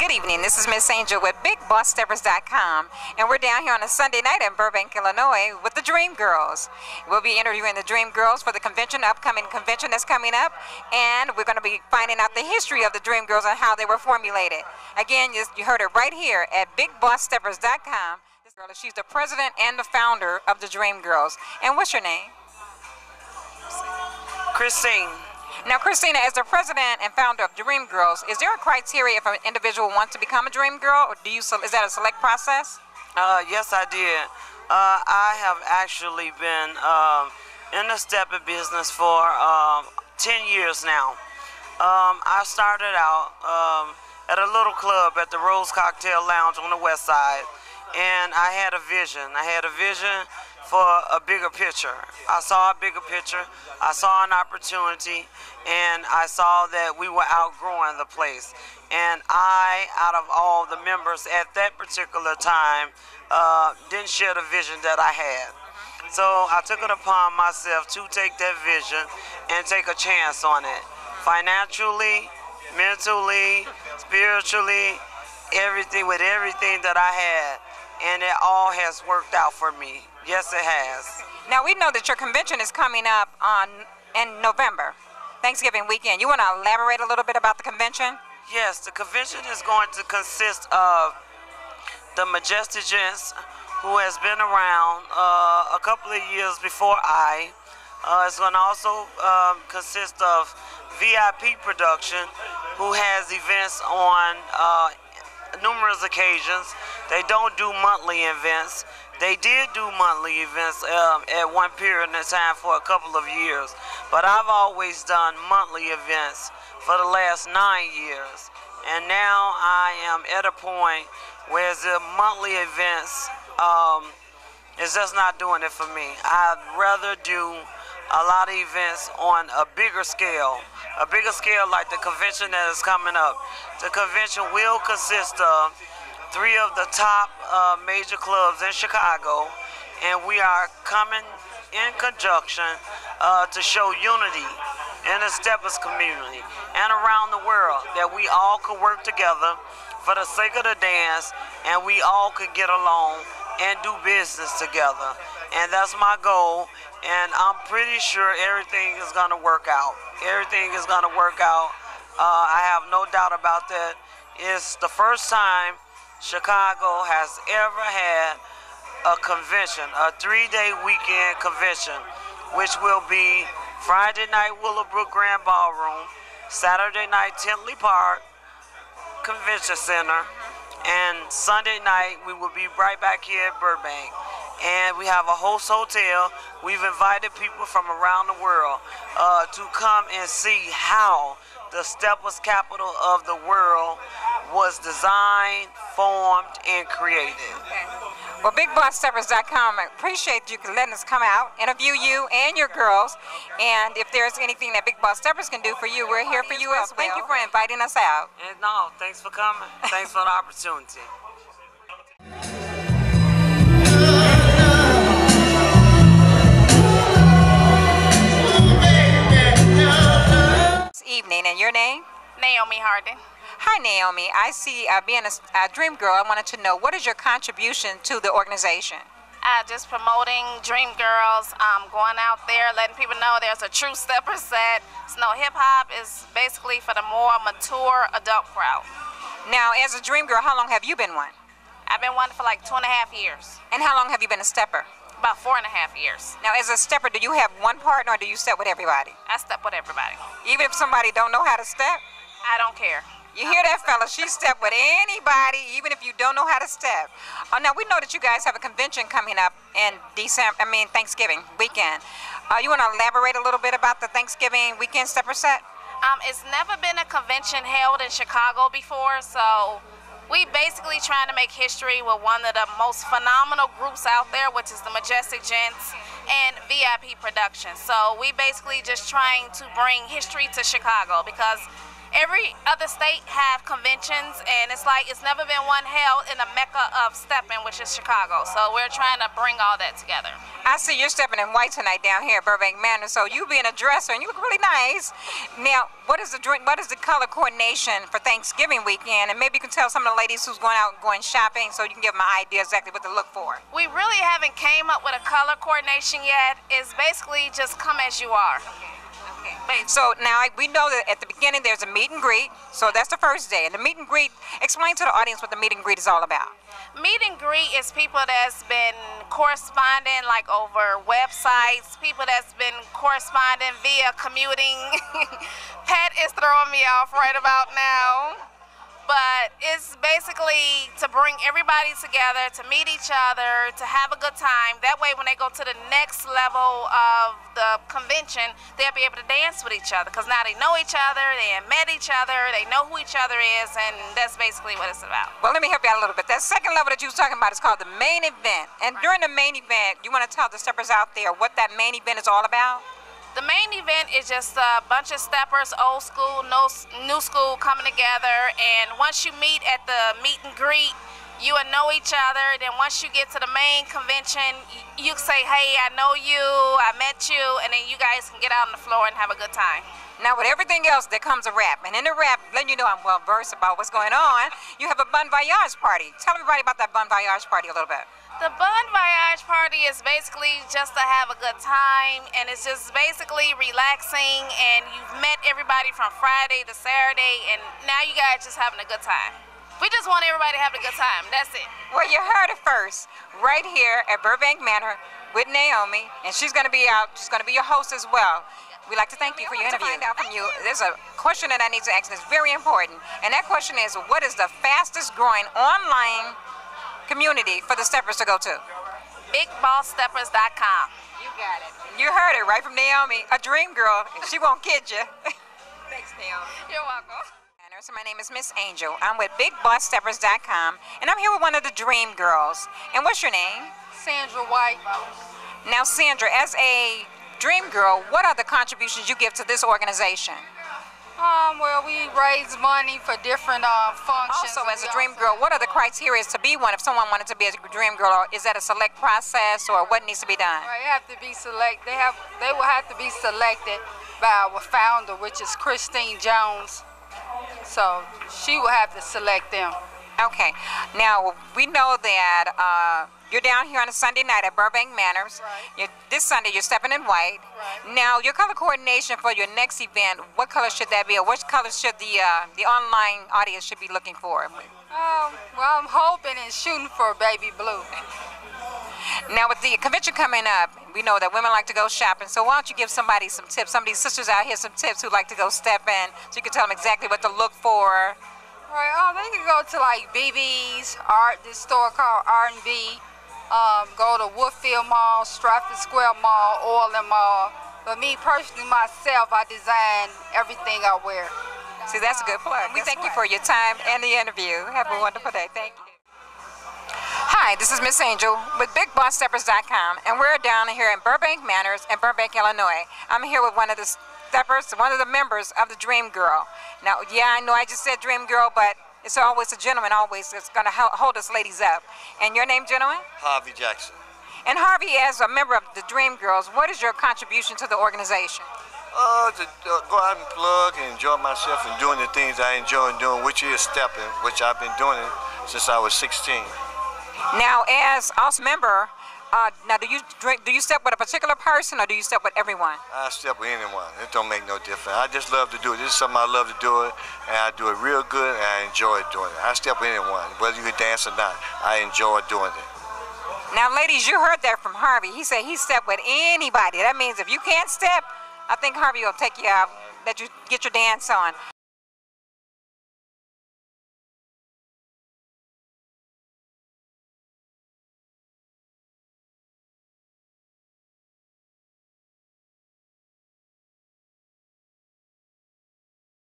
Good evening. This is Miss Angel with BigBossSteppers.com, and we're down here on a Sunday night in Burbank, Illinois, with the Dream Girls. We'll be interviewing the Dream Girls for the convention, upcoming convention that's coming up, and we're going to be finding out the history of the Dream Girls and how they were formulated. Again, you heard it right here at BigBossSteppers.com. This girl, she's the president and the founder of the Dream Girls. And what's your name? Christine. Now, Christina, as the president and founder of Dream Girls, is there a criteria if an individual wants to become a Dream Girl, or do you is that a select process? Uh, yes, I did. Uh, I have actually been um, in the stepper business for um, 10 years now. Um, I started out um, at a little club at the Rose Cocktail Lounge on the west side, and I had a vision. I had a vision for a bigger picture. I saw a bigger picture. I saw an opportunity, and I saw that we were outgrowing the place. And I, out of all the members at that particular time, uh, didn't share the vision that I had. So I took it upon myself to take that vision and take a chance on it. Financially, mentally, spiritually, everything with everything that I had. And it all has worked out for me. Yes, it has. Now we know that your convention is coming up on in November, Thanksgiving weekend. You want to elaborate a little bit about the convention? Yes, the convention is going to consist of the Majestic Gents, who has been around uh, a couple of years before I. Uh, it's going to also um, consist of VIP production, who has events on uh, numerous occasions. They don't do monthly events. They did do monthly events um, at one period in time for a couple of years, but I've always done monthly events for the last nine years. And now I am at a point where the monthly events um, is just not doing it for me. I'd rather do a lot of events on a bigger scale, a bigger scale like the convention that is coming up. The convention will consist of three of the top uh, major clubs in Chicago, and we are coming in conjunction uh, to show unity in the Steppers community and around the world that we all could work together for the sake of the dance and we all could get along and do business together. And that's my goal, and I'm pretty sure everything is going to work out. Everything is going to work out. Uh, I have no doubt about that. It's the first time Chicago has ever had a convention, a three-day weekend convention, which will be Friday night Willowbrook Grand Ballroom, Saturday night Tinley Park Convention Center, and Sunday night we will be right back here at Burbank. And we have a host hotel. We've invited people from around the world uh, to come and see how the Steppers capital of the world was designed, formed, and created. Okay. Well, BigBossSteppers.com, I appreciate you letting us come out, interview you and your girls. And if there's anything that Big Boss Steppers can do for you, we're here for you as well. Thank you for inviting us out. And no, thanks for coming. thanks for the opportunity. evening, and your name? Naomi Harding. Hi, Naomi. I see uh, being a, a, dream girl, I wanted to know what is your contribution to the organization? Uh, just promoting Dream Girls, um, going out there, letting people know there's a true stepper set. Snow Hip Hop is basically for the more mature adult crowd. Now, as a Dream Girl, how long have you been one? I've been one for like two and a half years. And how long have you been a stepper? About four and a half years. Now, as a stepper, do you have one partner or do you step with everybody? I step with everybody. Even if somebody don't know how to step? I don't care. You hear that, fella? She step with anybody, even if you don't know how to step. Oh, now we know that you guys have a convention coming up in December. I mean Thanksgiving weekend. Uh, you want to elaborate a little bit about the Thanksgiving weekend stepper set? Um, it's never been a convention held in Chicago before, so we basically trying to make history with one of the most phenomenal groups out there, which is the Majestic Gents and VIP Productions. So we basically just trying to bring history to Chicago because every other state have conventions, and it's like it's never been one held in the mecca of stepping, which is Chicago. So we're trying to bring all that together. I see you're stepping in white tonight down here at Burbank Manor, so you being a dresser and you look really nice. Now, what is the drink? What is the color coordination for Thanksgiving weekend? And maybe you can tell some of the ladies who's going out and going shopping, so you can give them an idea exactly what to look for. We really haven't came up with a color coordination yet. It's basically just come as you are. Okay. So now I- we know that at the beginning there's a meet and greet, so that's the first day. And the meet and greet, explain to the audience what the meet and greet is all about. Meet and greet is people that's been corresponding like over websites, people that's been corresponding via commuting. Pat is throwing me off right about now. But it's basically to bring everybody together, to meet each other, to have a good time. That way, when they go to the next level of the convention, they'll be able to dance with each other because now they know each other, they have met each other, they know who each other is, and that's basically what it's about. Well, let me help you out a little bit. That second level that you was talking about is called the main event. And during the main event, you want to tell the steppers out there what that main event is all about? The main event is just a bunch of steppers, old school, no, new school coming together. And once you meet at the meet and greet, you will know each other. Then once you get to the main convention, you say, "Hey, I know you, I met you," and then you guys can get out on the floor and have a good time. Now, with everything else, there comes a rap. And in the rap, letting you know I'm well versed about what's going on, you have a Bon Voyage party. Tell everybody about that Bon Voyage party a little bit. The Bon Voyage party is basically just to have a good time, and it's just basically relaxing. And you've met everybody from Friday to Saturday, and now you guys just having a good time. We just want everybody to have a good time. That's it. Well, you heard it first, right here at Burbank Manor with Naomi, and she's going to be out. She's going to be your host as well. We'd like to thank you for your interview. To find out from you, there's a question that I need to ask that's very important, and that question is, what is the fastest growing online community for the steppers to go to? BigBossSteppers.com. You got it. You heard it right from Naomi, a dream girl. She won't kid you. Thanks, Naomi. You're welcome. So my name is Miss Angel. I'm with BigBossSteppers.com, and I'm here with one of the Dream Girls. And what's your name? Sandra White. Now, Sandra, as a Dream Girl, what are the contributions you give to this organization? Um, well, we raise money for different uh, functions. Also, as a Dream Girl, what are the criteria to be one? If someone wanted to be a Dream Girl, or is that a select process, or what needs to be done? uh, They have to be select. They have. They will have to be selected by our founder, which is Christine Jones. So she will have to select them. Okay. Now we know that uh, you're down here on a Sunday night at Burbank Manors. Right. You're, this Sunday you're stepping in white. Right. Now your color coordination for your next event, what color should that be, or what color should the uh, the online audience should be looking for? Um, well, I'm hoping and shooting for baby blue. Now with the convention coming up, we know that women like to go shopping. So why don't you give somebody some tips? Some of these sisters out here some tips who like to go step in, so you can tell them exactly what to look for. Right. Oh, they can go to like BB's art. This store called R&B. Um, go to Woodfield Mall, Stratford Square Mall, Orland Mall. But me personally, myself, I design everything I wear. See, that's a good plug. We thank you for your time and the interview. Have a wonderful day. Thank you. Hi, this is Miss Angel with BigBossSteppers.com, and we're down here in Burbank Manors in Burbank, Illinois. I'm here with one of the steppers, one of the members of the Dream Girl. Now, yeah, I know I just said Dream Girl, but it's always a gentleman always that's going to hold us ladies up. And your name, gentlemen? Harvey Jackson. And Harvey, as a member of the Dream Girls, what is your contribution to the organization? Uh, to uh, go out and plug and enjoy myself and doing the things I enjoy doing, which is stepping, which I've been doing it since I was 16. Now, as us member, uh, now do you drink, do you step with a particular person or do you step with everyone? I step with anyone. It don't make no difference. I just love to do it. This is something I love to do it, and I do it real good, and I enjoy doing it. I step with anyone, whether you can dance or not. I enjoy doing it. Now, ladies, you heard that from Harvey. He said he stepped with anybody. That means if you can't step, I think Harvey will take you out, let you get your dance on.